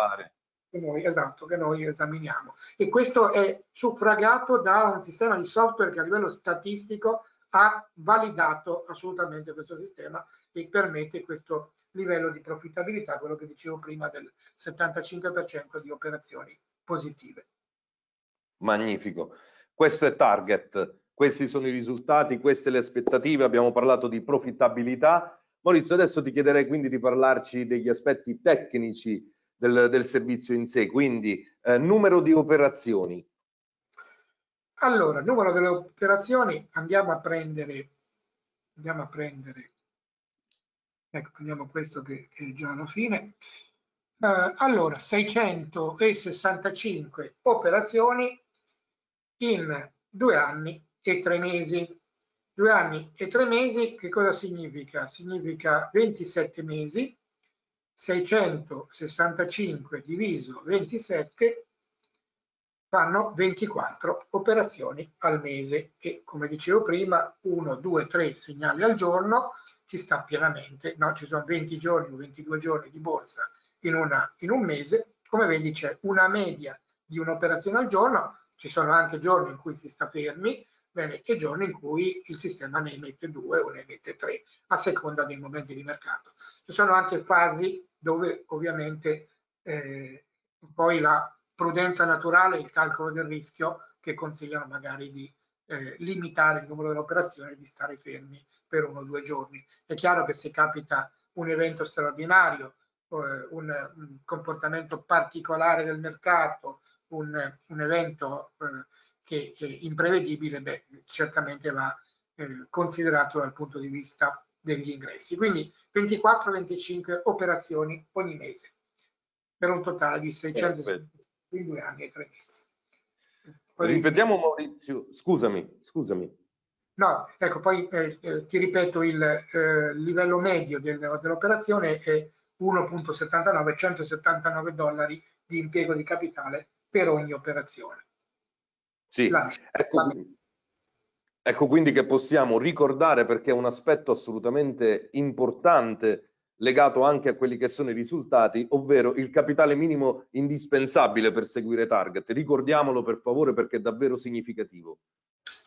che noi, esatto, che noi esaminiamo. E questo è suffragato da un sistema di software che a livello statistico ha validato assolutamente questo sistema e permette questo livello di profittabilità, quello che dicevo prima del 75% di operazioni positive. Magnifico. Questo è Target, questi sono i risultati, queste le aspettative, abbiamo parlato di profittabilità. Maurizio, adesso ti chiederei quindi di parlarci degli aspetti tecnici del, del servizio in sé, quindi eh, numero di operazioni. Allora, numero delle operazioni andiamo a prendere, andiamo a prendere, ecco, prendiamo questo che, che è già alla fine. Uh, allora, 665 operazioni in due anni e tre mesi. Due anni e tre mesi, che cosa significa? Significa 27 mesi 665 diviso 27 fanno 24 operazioni al mese e come dicevo prima 1, 2, 3 segnali al giorno ci sta pienamente, no? ci sono 20 giorni o 22 giorni di borsa in, una, in un mese, come vedi c'è una media di un'operazione al giorno, ci sono anche giorni in cui si sta fermi, bene, e giorni in cui il sistema ne emette due o ne emette tre, a seconda dei momenti di mercato. Ci sono anche fasi dove ovviamente eh, poi la prudenza naturale e il calcolo del rischio che consigliano magari di eh, limitare il numero delle operazioni e di stare fermi per uno o due giorni. È chiaro che se capita un evento straordinario, eh, un, un, comportamento particolare del mercato, un, un evento eh, che è imprevedibile, beh, certamente va eh, considerato dal punto di vista degli ingressi. Quindi 24-25 operazioni ogni mese per un totale di 600 in due anni e tre mesi. Poi, Ripetiamo Maurizio, scusami, scusami. No, ecco, poi eh, eh, ti ripeto, il eh, livello medio del, dell'operazione è 1.79, 179 dollari di impiego di capitale per ogni operazione. Sì, la, ecco, la... ecco quindi che possiamo ricordare perché è un aspetto assolutamente importante legato anche a quelli che sono i risultati, ovvero il capitale minimo indispensabile per seguire target. Ricordiamolo per favore perché è davvero significativo.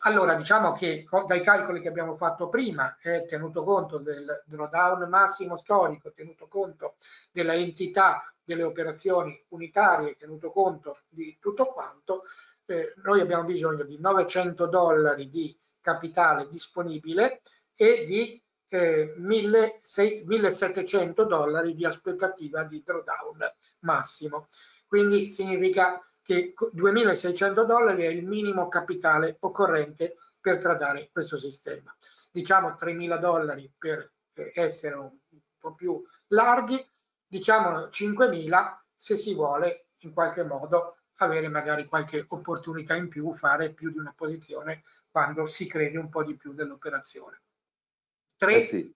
Allora, diciamo che dai calcoli che abbiamo fatto prima, è tenuto conto del drawdown massimo storico, tenuto conto della entità delle operazioni unitarie, tenuto conto di tutto quanto, eh, noi abbiamo bisogno di 900 dollari di capitale disponibile e di eh, 1700 dollari di aspettativa di drawdown massimo. Quindi significa che 2600 dollari è il minimo capitale occorrente per tradare questo sistema. Diciamo 3000 dollari per eh, essere un po' più larghi, diciamo 5000 se si vuole in qualche modo avere magari qualche opportunità in più, fare più di una posizione quando si crede un po' di più dell'operazione. 3 eh sì.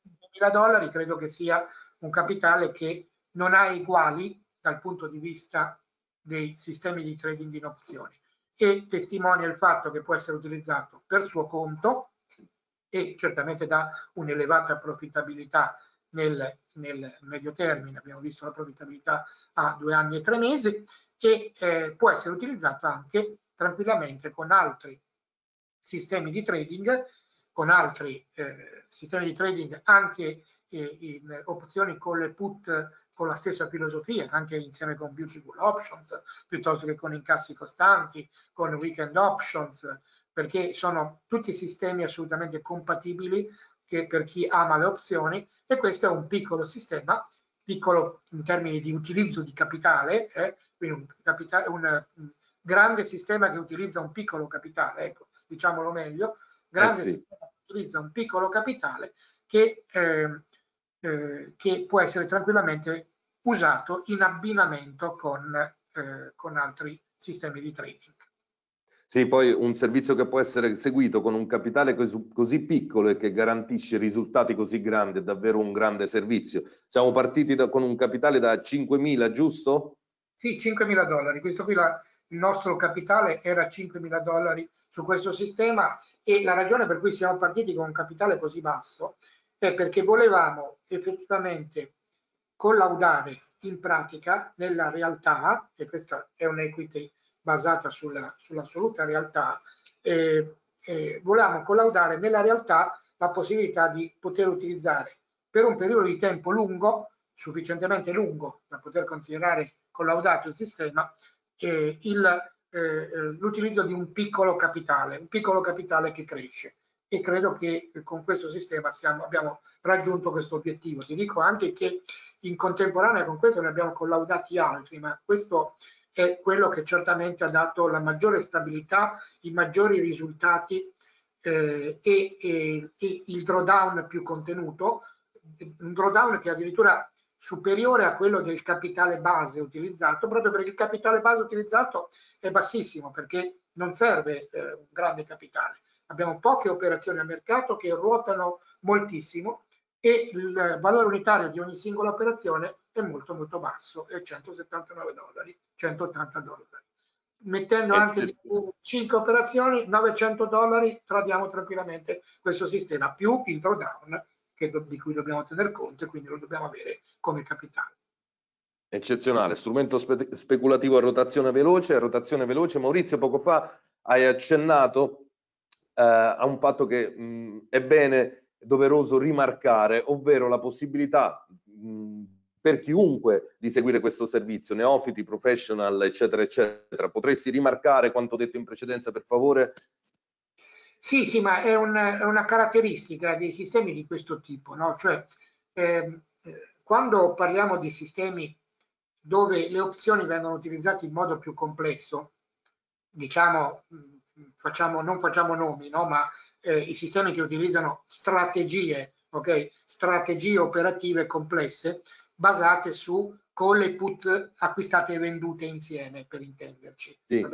dollari credo che sia un capitale che non ha uguali dal punto di vista dei sistemi di trading in opzioni e testimonia il fatto che può essere utilizzato per suo conto e certamente dà un'elevata profittabilità nel, nel, medio termine, abbiamo visto la profittabilità a due anni e tre mesi e eh, può essere utilizzato anche tranquillamente con altri sistemi di trading con altri eh, sistemi di trading anche eh, in opzioni con le put con la stessa filosofia, anche insieme con Beautiful Options, piuttosto che con incassi costanti, con Weekend Options, perché sono tutti sistemi assolutamente compatibili che per chi ama le opzioni e questo è un piccolo sistema, piccolo in termini di utilizzo di capitale, eh, quindi un, capitale, un, un grande sistema che utilizza un piccolo capitale, ecco, diciamolo meglio, grande eh sì. sistema utilizza un piccolo capitale che, eh, eh, che, può essere tranquillamente usato in abbinamento con, eh, con altri sistemi di trading. Sì, poi un servizio che può essere seguito con un capitale così, piccolo e che garantisce risultati così grandi è davvero un grande servizio. Siamo partiti da, con un capitale da 5.000, giusto? Sì, 5.000 dollari. Questo qui la, il nostro capitale era 5.000 dollari su questo sistema e la ragione per cui siamo partiti con un capitale così basso è perché volevamo effettivamente collaudare in pratica nella realtà, e questa è un'equity basata sulla, sull'assoluta realtà, eh, eh, volevamo collaudare nella realtà la possibilità di poter utilizzare per un periodo di tempo lungo, sufficientemente lungo da poter considerare collaudato il sistema, eh, il eh, l'utilizzo di un piccolo capitale, un piccolo capitale che cresce e credo che con questo sistema siamo, abbiamo raggiunto questo obiettivo. Ti dico anche che in contemporanea con questo ne abbiamo collaudati altri, ma questo è quello che certamente ha dato la maggiore stabilità, i maggiori risultati eh, e, e, e il drawdown più contenuto, un drawdown che addirittura superiore a quello del capitale base utilizzato, proprio perché il capitale base utilizzato è bassissimo, perché non serve eh, un grande capitale. Abbiamo poche operazioni a mercato che ruotano moltissimo e il valore unitario di ogni singola operazione è molto molto basso, è 179 dollari, 180 dollari. Mettendo anche 5 operazioni, 900 dollari, tradiamo tranquillamente questo sistema, più il drawdown che, di cui dobbiamo tener conto e quindi lo dobbiamo avere come capitale. Eccezionale, strumento spe speculativo a rotazione veloce, a rotazione veloce. Maurizio, poco fa hai accennato eh, a un fatto che mh, è bene, doveroso rimarcare, ovvero la possibilità per chiunque di seguire questo servizio, neofiti, professional, eccetera, eccetera. Potresti rimarcare quanto detto in precedenza, per favore? Sì, sì, ma è, un, è una caratteristica dei sistemi di questo tipo, no? Cioè, ehm, quando parliamo di sistemi dove le opzioni vengono utilizzate in modo più complesso, diciamo, facciamo, non facciamo nomi, no? ma eh, i sistemi che utilizzano strategie, ok? Strategie operative complesse, basate su call e put acquistate e vendute insieme, per intenderci. Sì.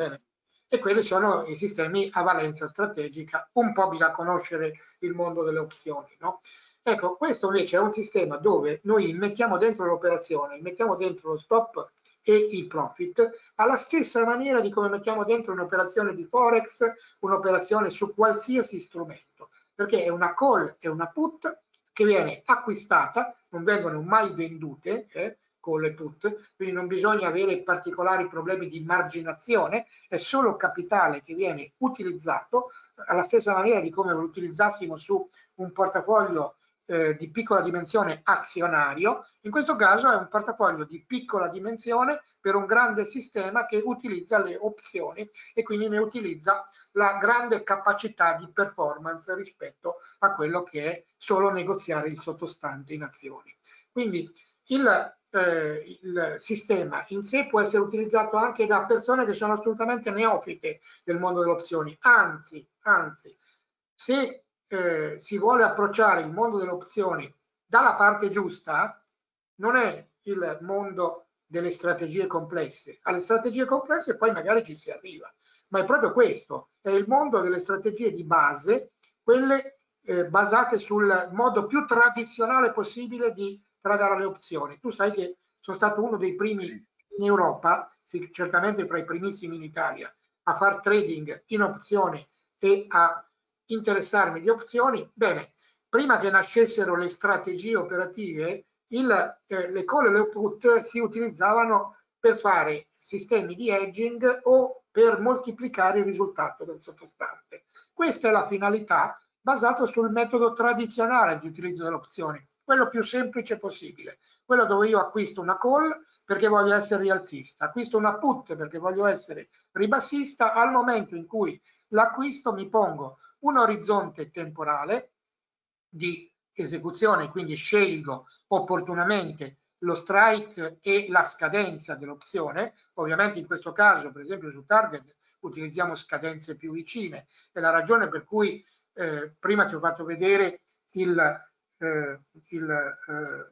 E quelli sono i sistemi a valenza strategica. Un po' bisogna conoscere il mondo delle opzioni. No? Ecco, questo invece è un sistema dove noi mettiamo dentro l'operazione, mettiamo dentro lo stop e il profit alla stessa maniera di come mettiamo dentro un'operazione di forex, un'operazione su qualsiasi strumento, perché è una call e una put che viene acquistata, non vengono mai vendute eh, con le put, quindi non bisogna avere particolari problemi di marginazione, è solo capitale che viene utilizzato alla stessa maniera di come lo utilizzassimo su un portafoglio eh, di piccola dimensione azionario, in questo caso è un portafoglio di piccola dimensione per un grande sistema che utilizza le opzioni e quindi ne utilizza la grande capacità di performance rispetto a quello che è solo negoziare il sottostante in azioni. Quindi il, eh, il sistema in sé può essere utilizzato anche da persone che sono assolutamente neofite del mondo delle opzioni, anzi, anzi, se eh, si vuole approcciare il mondo delle opzioni dalla parte giusta, non è il mondo delle strategie complesse. Alle strategie complesse poi magari ci si arriva, ma è proprio questo, è il mondo delle strategie di base, quelle eh, basate sul modo più tradizionale possibile di tradare le opzioni. Tu sai che sono stato uno dei primi in Europa, sì, certamente fra i primissimi in Italia, a far trading in opzioni e a interessarmi di opzioni, bene, prima che nascessero le strategie operative, il, eh, le call e le put si utilizzavano per fare sistemi di hedging o per moltiplicare il risultato del sottostante. Questa è la finalità basata sul metodo tradizionale di utilizzo delle opzioni, quello più semplice possibile, quello dove io acquisto una call perché voglio essere rialzista, acquisto una put perché voglio essere ribassista, al momento in cui l'acquisto mi pongo un orizzonte temporale di esecuzione, quindi scelgo opportunamente lo strike e la scadenza dell'opzione. Ovviamente in questo caso, per esempio su target, utilizziamo scadenze più vicine. È la ragione per cui eh, prima ti ho fatto vedere il, eh, il eh,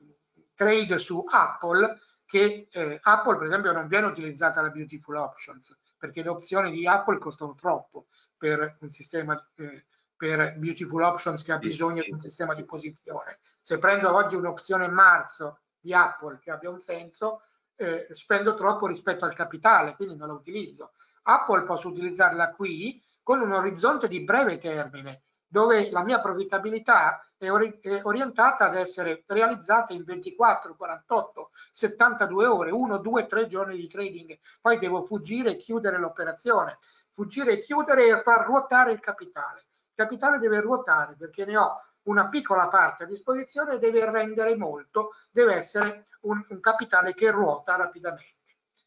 trade su Apple, che eh, Apple per esempio non viene utilizzata la Beautiful Options, perché le opzioni di Apple costano troppo per un sistema eh, per Beautiful Options che ha bisogno di un sistema di posizione. Se prendo oggi un'opzione marzo di Apple che abbia un senso, eh, spendo troppo rispetto al capitale, quindi non la utilizzo. Apple posso utilizzarla qui con un orizzonte di breve termine, dove la mia profittabilità è, ori è orientata ad essere realizzata in 24, 48, 72 ore, 1, 2, 3 giorni di trading. Poi devo fuggire e chiudere l'operazione fuggire e chiudere e far ruotare il capitale. Il capitale deve ruotare perché ne ho una piccola parte a disposizione deve rendere molto, deve essere un, un capitale che ruota rapidamente.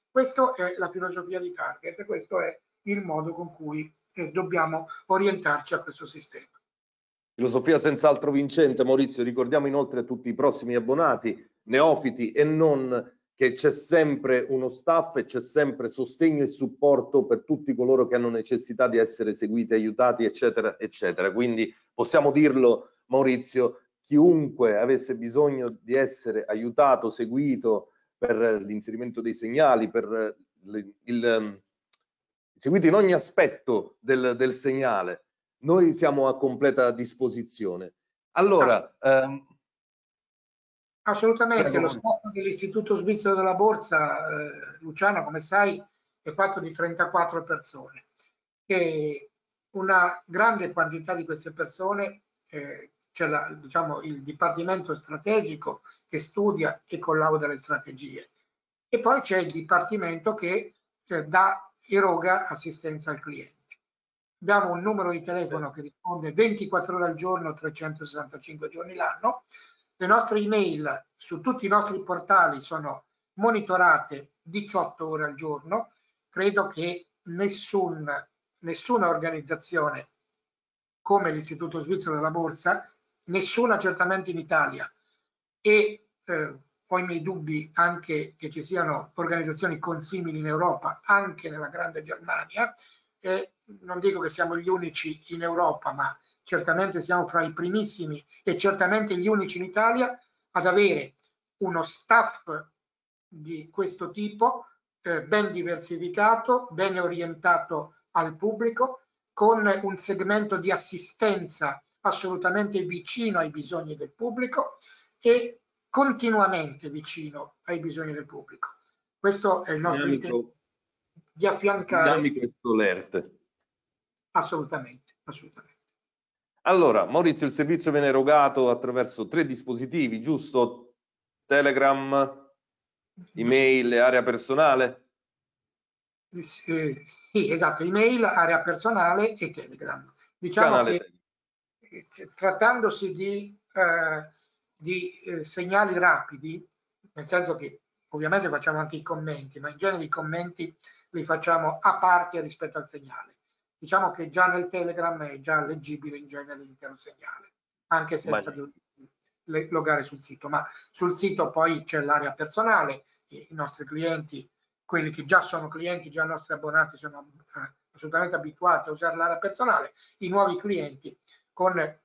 Questa è la filosofia di Target, questo è il modo con cui eh, dobbiamo orientarci a questo sistema. Filosofia senz'altro vincente, Maurizio. Ricordiamo inoltre a tutti i prossimi abbonati, neofiti e non che c'è sempre uno staff e c'è sempre sostegno e supporto per tutti coloro che hanno necessità di essere seguiti, aiutati, eccetera, eccetera. Quindi possiamo dirlo, Maurizio, chiunque avesse bisogno di essere aiutato, seguito per l'inserimento dei segnali, per il, il, seguito in ogni aspetto del, del, segnale, noi siamo a completa disposizione. Allora, ehm, Assolutamente, Prego. lo staff dell'Istituto Svizzero della Borsa, eh, Luciano, come sai, è fatto di 34 persone e una grande quantità di queste persone eh, c'è la, diciamo, il Dipartimento Strategico che studia e collauda le strategie e poi c'è il Dipartimento che eh, dà, eroga assistenza al cliente. Abbiamo un numero di telefono che risponde 24 ore al giorno, 365 giorni l'anno Le nostre email su tutti i nostri portali sono monitorate 18 ore al giorno. Credo che nessun, nessuna organizzazione come l'Istituto Svizzero della Borsa, nessuna certamente in Italia e eh, ho i miei dubbi anche che ci siano organizzazioni consimili in Europa, anche nella grande Germania. Eh, non dico che siamo gli unici in Europa, ma certamente siamo fra i primissimi e certamente gli unici in Italia ad avere uno staff di questo tipo eh, ben diversificato, ben orientato al pubblico, con un segmento di assistenza assolutamente vicino ai bisogni del pubblico e continuamente vicino ai bisogni del pubblico. Questo è il nostro intento di affiancare. Dammi questo alert. Assolutamente, assolutamente. Allora, Maurizio, il servizio viene erogato attraverso tre dispositivi, giusto? Telegram, email area personale? Sì, esatto, email, area personale e Telegram. Diciamo Canale che trattandosi di eh, di eh, segnali rapidi, nel senso che ovviamente facciamo anche i commenti, ma in genere i commenti li facciamo a parte rispetto al segnale. Diciamo che già nel Telegram è già leggibile in genere l'intero segnale, anche senza logare sul sito, ma sul sito poi c'è l'area personale, i, i nostri clienti, quelli che già sono clienti, già nostri abbonati sono eh, assolutamente abituati a usare l'area personale, i nuovi clienti con eh,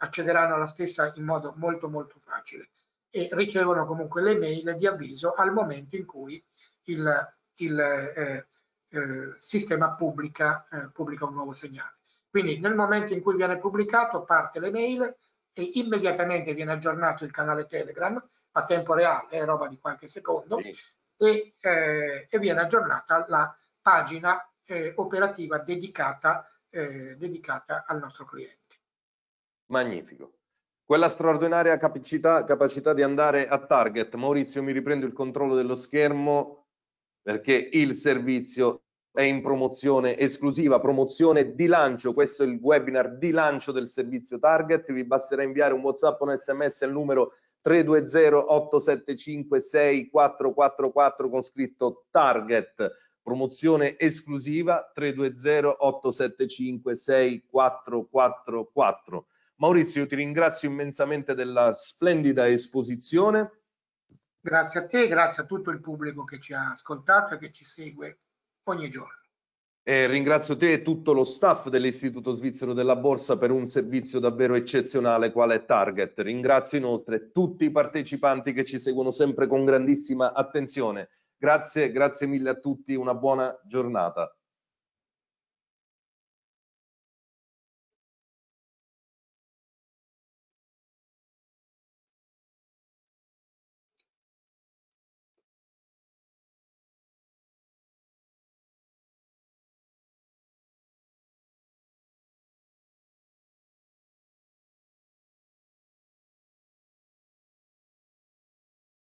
accederanno alla stessa in modo molto molto facile e ricevono comunque le mail di avviso al momento in cui il, il eh, eh, sistema pubblica, eh, pubblica un nuovo segnale. Quindi nel momento in cui viene pubblicato parte le mail e immediatamente viene aggiornato il canale Telegram a tempo reale, è roba di qualche secondo, sì. e, eh, e, viene aggiornata la pagina eh, operativa dedicata, dedicata al nostro cliente. Magnifico. Quella straordinaria capacità, capacità di andare a target. Maurizio, mi riprendo il controllo dello schermo perché il servizio è in promozione esclusiva, promozione di lancio. Questo è il webinar di lancio del servizio Target. Vi basterà inviare un WhatsApp o un SMS al numero 320-875-6444 con scritto Target. Promozione esclusiva 320-875-6444. Maurizio, io ti ringrazio immensamente della splendida esposizione. Grazie a te, grazie a tutto il pubblico che ci ha ascoltato e che ci segue ogni giorno. E ringrazio te e tutto lo staff dell'Istituto Svizzero della Borsa per un servizio davvero eccezionale quale Target. Ringrazio inoltre tutti i partecipanti che ci seguono sempre con grandissima attenzione. Grazie, grazie mille a tutti, una buona giornata.